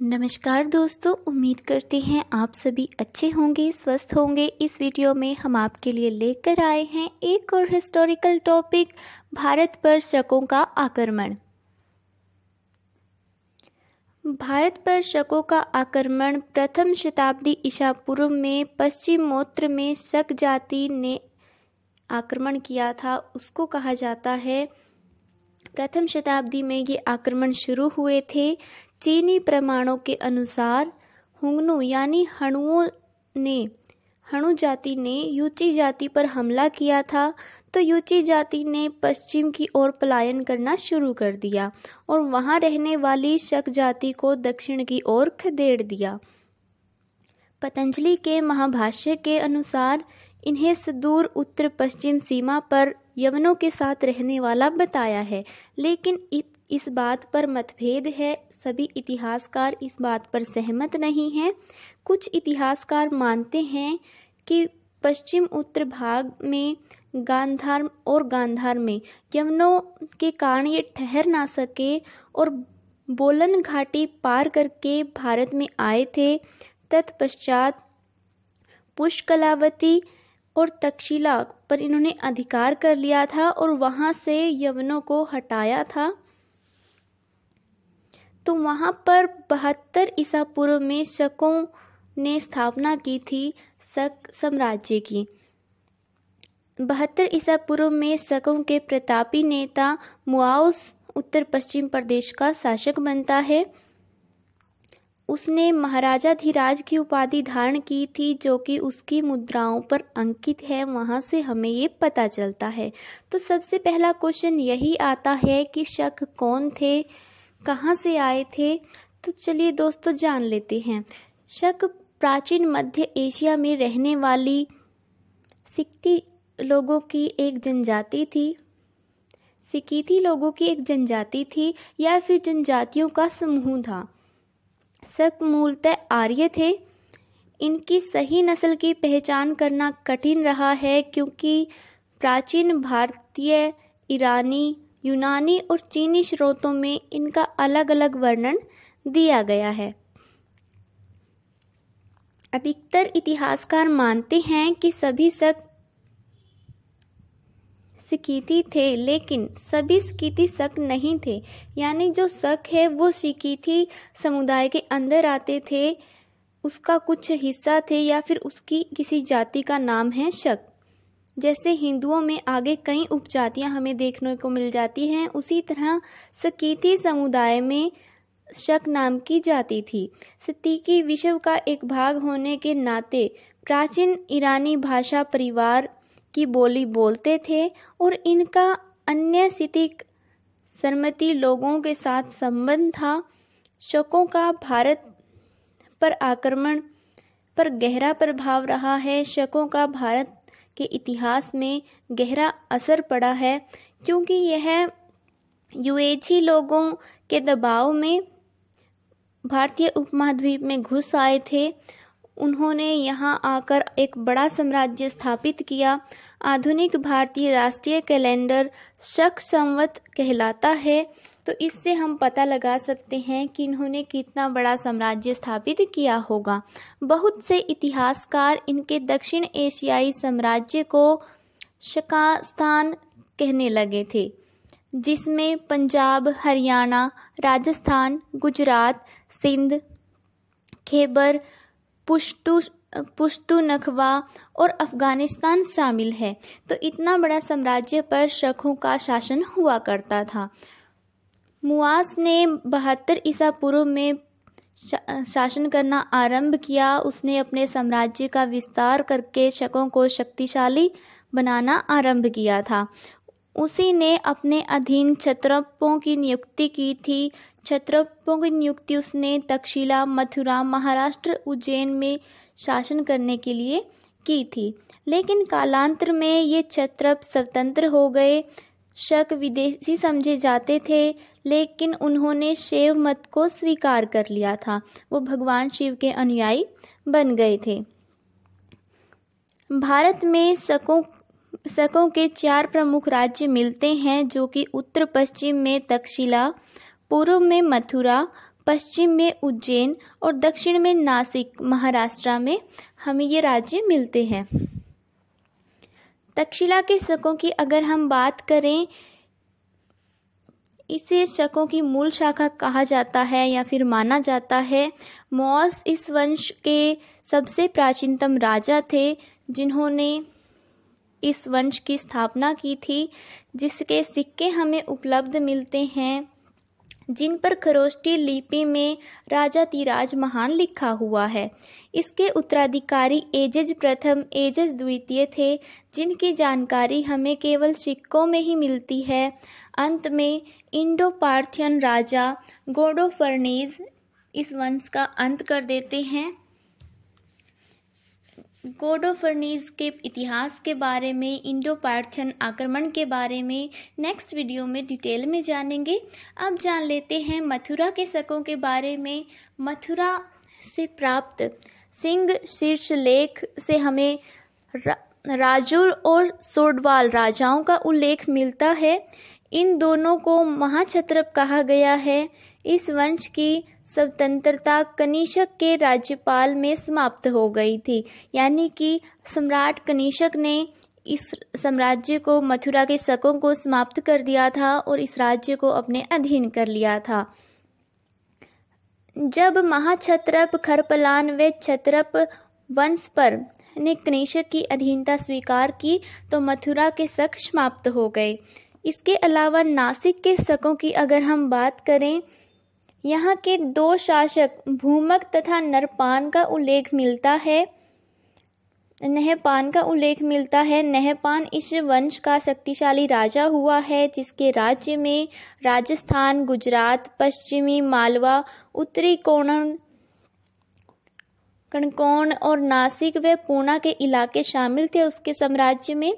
नमस्कार दोस्तों, उम्मीद करते हैं आप सभी अच्छे होंगे, स्वस्थ होंगे। इस वीडियो में हम आपके लिए लेकर आए हैं एक और हिस्टोरिकल टॉपिक भारत पर शकों का आक्रमण। भारत पर शकों का आक्रमण प्रथम शताब्दी ईसा पूर्व में पश्चिमोत्तर में शक जाति ने आक्रमण किया था। उसको कहा जाता है, प्रथम शताब्दी में ये आक्रमण शुरू हुए थे। चीनी प्रमाणों के अनुसार हुंगनू यानी हणुओं ने, हणु जाति ने यूची जाति पर हमला किया था तो यूची जाति ने पश्चिम की ओर पलायन करना शुरू कर दिया और वहाँ रहने वाली शक जाति को दक्षिण की ओर खदेड़ दिया। पतंजलि के महाभाष्य के अनुसार इन्हें सुदूर उत्तर पश्चिम सीमा पर यवनों के साथ रहने वाला बताया है, लेकिन इस बात पर मतभेद है। सभी इतिहासकार इस बात पर सहमत नहीं हैं। कुछ इतिहासकार मानते हैं कि पश्चिम उत्तर भाग में गांधार और गांधार में यमुनों के कारण ये ठहर ना सके और बोलन घाटी पार करके भारत में आए थे। तत्पश्चात पुष्कलावती और तक्षशिला पर इन्होंने अधिकार कर लिया था और वहाँ से यवनों को हटाया था। तो वहाँ पर बहत्तर ईसा पूर्व में शकों ने स्थापना की थी शक साम्राज्य की। बहत्तर ईसा पूर्व में शकों के प्रतापी नेता मुआउस उत्तर पश्चिम प्रदेश का शासक बनता है। उसने महाराजा धीराज की उपाधि धारण की थी, जो कि उसकी मुद्राओं पर अंकित है, वहाँ से हमें ये पता चलता है। तो सबसे पहला क्वेश्चन यही आता है कि शक कौन थे? कहाँ से आए थे? तो चलिए दोस्तों जान लेते हैं। शक प्राचीन मध्य एशिया में रहने वाली सिक्ती लोगों की एक जनजाति थी। सिकीती लोगों की एक जनजाति थी या फिर जनजातियों का समूह था। शक मूलतः आर्य थे। इनकी सही नस्ल की पहचान करना कठिन रहा है क्योंकि प्राचीन भारतीय ईरानी यूनानी और चीनी स्रोतों में इनका अलग अलग वर्णन दिया गया है। अधिकतर इतिहासकार मानते हैं कि सभी शक सिकीती थे, लेकिन सभी सिकीती शक नहीं थे। यानी जो शक है, वो सिकीती समुदाय के अंदर आते थे। उसका कुछ हिस्सा थे या फिर उसकी किसी जाति का नाम है शक। जैसे हिंदुओं में आगे कई उपजातियाँ हमें देखने को मिल जाती हैं, उसी तरह सकीती समुदाय में शक नाम की जाति थी। सतीकी विश्व का एक भाग होने के नाते प्राचीन ईरानी भाषा परिवार की बोली बोलते थे और इनका अन्य सितिक सरमती लोगों के साथ संबंध था। शकों का भारत पर आक्रमण पर गहरा प्रभाव रहा है। शकों का भारत के इतिहास में गहरा असर पड़ा है, क्योंकि यह युएझी लोगों के दबाव में भारतीय उपमहाद्वीप में घुस आए थे। उन्होंने यहाँ आकर एक बड़ा साम्राज्य स्थापित किया। आधुनिक भारतीय राष्ट्रीय कैलेंडर शक संवत कहलाता है। तो इससे हम पता लगा सकते हैं कि इन्होंने कितना बड़ा साम्राज्य स्थापित किया होगा। बहुत से इतिहासकार इनके दक्षिण एशियाई साम्राज्य को शकास्तान कहने लगे थे, जिसमें पंजाब, हरियाणा, राजस्थान, गुजरात, सिंध, खेबर, पुश्तु पुश्तु नखवा और अफ़गानिस्तान शामिल है। तो इतना बड़ा साम्राज्य पर शखों का शासन हुआ करता था। मुआस ने बहत्तर ईसा पूर्व में शासन करना आरंभ किया। उसने अपने साम्राज्य का विस्तार करके शकों को शक्तिशाली बनाना आरंभ किया था। उसी ने अपने अधीन छत्रपों की नियुक्ति की थी। छत्रपों की नियुक्ति उसने तक्षशिला, मथुरा, महाराष्ट्र, उज्जैन में शासन करने के लिए की थी। लेकिन कालांतर में ये छत्रप स्वतंत्र हो गए। शक विदेशी समझे जाते थे, लेकिन उन्होंने शैव मत को स्वीकार कर लिया था। वो भगवान शिव के अनुयायी बन गए थे। भारत में शकों शकों के चार प्रमुख राज्य मिलते हैं, जो कि उत्तर पश्चिम में तक्षशिला, पूर्व में मथुरा, पश्चिम में उज्जैन और दक्षिण में नासिक महाराष्ट्र में हमें ये राज्य मिलते हैं। तक्षशिला के शकों की अगर हम बात करें, इसे शकों की मूल शाखा कहा जाता है या फिर माना जाता है। मौस इस वंश के सबसे प्राचीनतम राजा थे, जिन्होंने इस वंश की स्थापना की थी, जिसके सिक्के हमें उपलब्ध मिलते हैं। जिन पर खरोष्टी लिपि में राजा तिराज महान लिखा हुआ है। इसके उत्तराधिकारी एजज प्रथम, एजज द्वितीय थे, जिनकी जानकारी हमें केवल सिक्कों में ही मिलती है। अंत में इंडो पार्थियन राजा गोडो फर्नीज इस वंश का अंत कर देते हैं। गोडो फर्नीज के इतिहास के बारे में इंडो पार्थियन आक्रमण के बारे में नेक्स्ट वीडियो में डिटेल में जानेंगे। अब जान लेते हैं मथुरा के शकों के बारे में। मथुरा से प्राप्त सिंह शीर्ष लेख से हमें रा, राजुल और सोडवाल राजाओं का उल्लेख मिलता है। इन दोनों को महाक्षत्रप कहा गया है। इस वंश की स्वतंत्रता कनिष्क के राज्यपाल में समाप्त हो गई थी। यानी कि सम्राट कनिष्क ने इस साम्राज्य को मथुरा के शकों को समाप्त कर दिया था और इस राज्य को अपने अधीन कर लिया था। जब महाक्षत्रप खरपलान व क्षत्रप वंश पर ने कनिष्क की अधीनता स्वीकार की तो मथुरा के शक समाप्त हो गए। इसके अलावा नासिक के शकों की अगर हम बात करें यहाँ के दो शासक, भूमक तथा नरपान का उल्लेख मिलता है। नहपान का उल्लेख मिलता है। नहपान इस वंश का शक्तिशाली राजा हुआ है, जिसके राज्य में राजस्थान, गुजरात, पश्चिमी मालवा, उत्तरी कोण कणकोण और नासिक व पूना के इलाके शामिल थे। उसके साम्राज्य में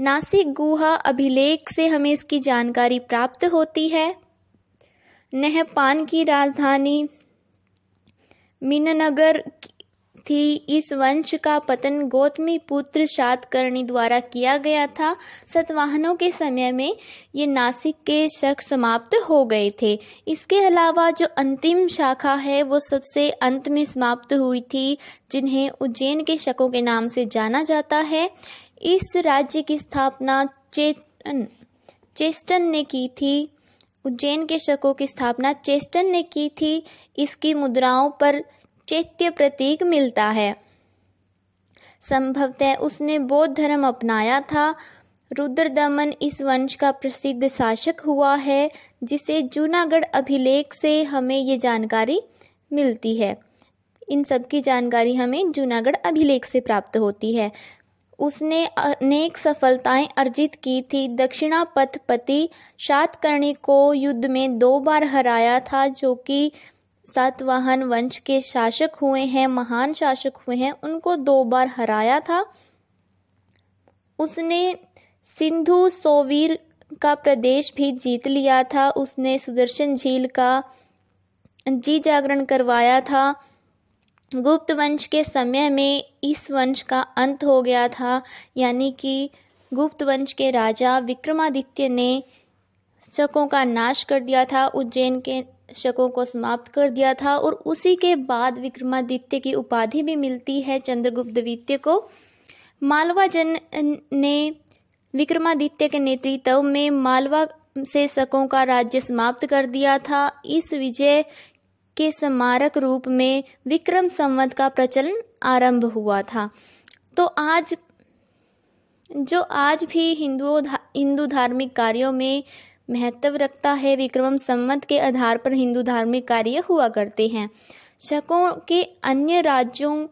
नासिक गुहा अभिलेख से हमें इसकी जानकारी प्राप्त होती है। नहपान की राजधानी मीननगर थी। इस वंश का पतन गौतमी पुत्र शातकर्णी द्वारा किया गया था। सतवाहनों के समय में ये नासिक के शक समाप्त हो गए थे। इसके अलावा जो अंतिम शाखा है, वो सबसे अंत में समाप्त हुई थी, जिन्हें उज्जैन के शकों के नाम से जाना जाता है। इस राज्य की स्थापना चेतन चेस्टन ने की थी। उज्जैन के शकों की स्थापना चेस्टन ने की थी। इसकी मुद्राओं पर चैत्य प्रतीक मिलता है। संभवतः उसने बौद्ध धर्म अपनाया था। रुद्रदमन इस वंश का प्रसिद्ध शासक हुआ है, जिसे जूनागढ़ अभिलेख से हमें ये जानकारी मिलती है। इन सब की जानकारी हमें जूनागढ़ अभिलेख से प्राप्त होती है। उसने अनेक सफलताएँ अर्जित की थी। दक्षिणा दक्षिणापथपति शातकर्णी को युद्ध में दो बार हराया था, जो कि सातवाहन वंश के शासक हुए हैं, महान शासक हुए हैं। उनको दो बार हराया था। उसने सिंधु सोवीर का प्रदेश भी जीत लिया था। उसने सुदर्शन झील का जी जागरण करवाया था। गुप्त वंश के समय में इस वंश का अंत हो गया था, यानी कि गुप्त वंश के राजा विक्रमादित्य ने शकों का नाश कर दिया था, उज्जैन के शकों को समाप्त कर दिया था और उसी के बाद विक्रमादित्य की उपाधि भी मिलती है चंद्रगुप्त द्वितीय को। मालवा जन ने विक्रमादित्य के नेतृत्व में मालवा से शकों का राज्य समाप्त कर दिया था। इस विजय के स्मारक रूप में विक्रम संवत का प्रचलन आरंभ हुआ था। तो आज, जो आज भी हिंदुओं हिंदू धार्मिक कार्यों में महत्व रखता है, विक्रम संवत के आधार पर हिंदू धार्मिक कार्य हुआ करते हैं। शकों के अन्य राज्यों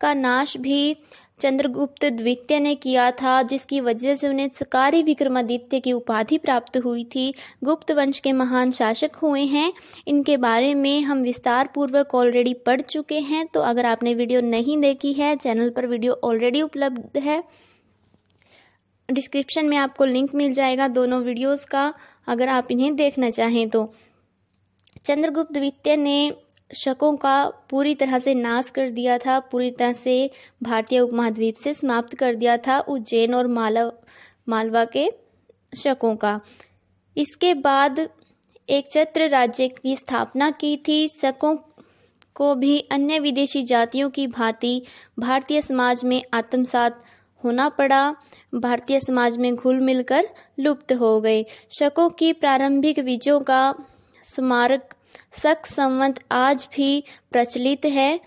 का नाश भी चंद्रगुप्त द्वितीय ने किया था, जिसकी वजह से उन्हें सकारी विक्रमादित्य की उपाधि प्राप्त हुई थी। गुप्त वंश के महान शासक हुए हैं। इनके बारे में हम विस्तार पूर्वक ऑलरेडी पढ़ चुके हैं तो अगर आपने वीडियो नहीं देखी है, चैनल पर वीडियो ऑलरेडी उपलब्ध है। डिस्क्रिप्शन में आपको लिंक मिल जाएगा दोनों वीडियोस का, अगर आप इन्हें देखना चाहें तो। चंद्रगुप्त द्वितीय ने शकों का पूरी तरह से नाश कर दिया था, पूरी तरह से भारतीय उपमहाद्वीप से समाप्त कर दिया था उज्जैन और मालव, मालवा के शकों का। इसके बाद एक छत्र राज्य की स्थापना की थी। शकों को भी अन्य विदेशी जातियों की भांति भारतीय समाज में आत्मसात होना पड़ा। भारतीय समाज में घुल मिलकर लुप्त हो गए। शकों की प्रारंभिक बीजों का स्मारक शक संवत आज भी प्रचलित है,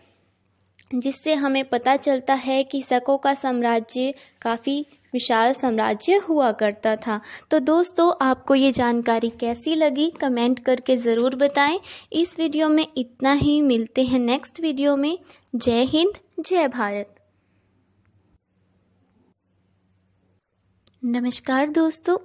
जिससे हमें पता चलता है कि शकों का साम्राज्य काफ़ी विशाल साम्राज्य हुआ करता था। तो दोस्तों, आपको ये जानकारी कैसी लगी, कमेंट करके ज़रूर बताएँ। इस वीडियो में इतना ही, मिलते हैं नेक्स्ट वीडियो में। जय हिंद, जय भारत। नमस्कार दोस्तों